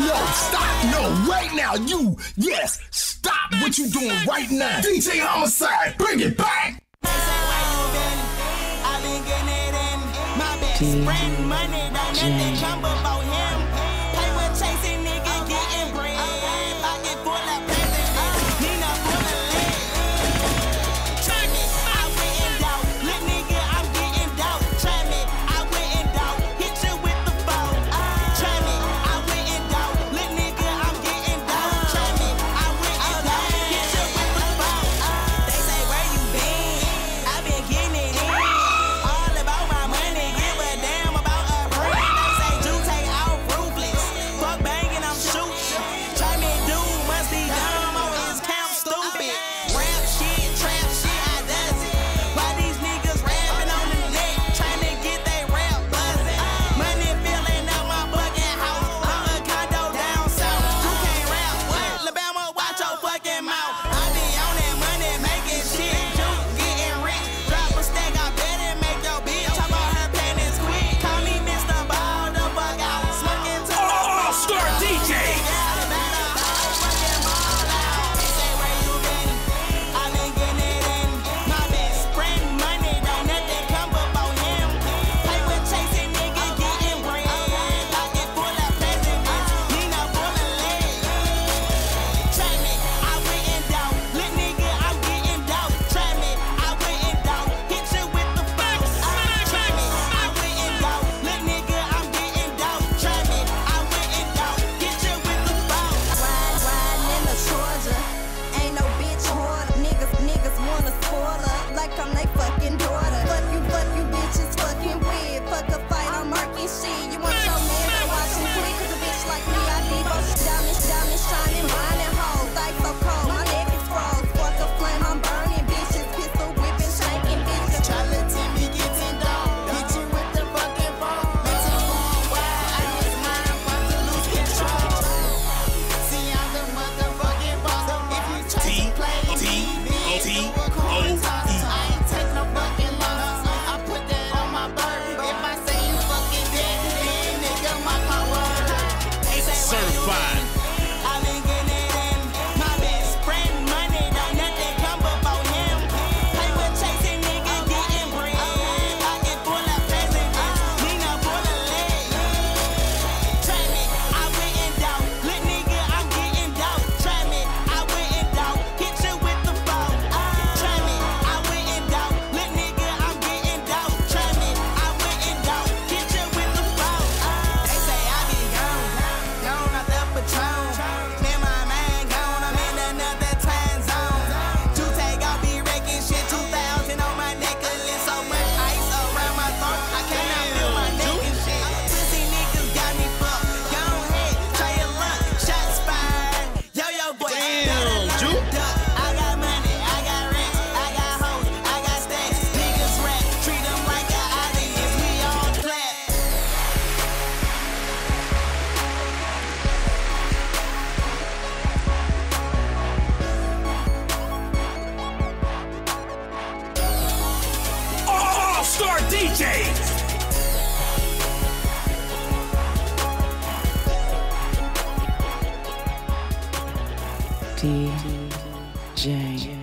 No, stop, no, right now, you, yes, stop what you're doing right now. DJ Homicide, bring it back. DJ, DJ. DJ. DJ.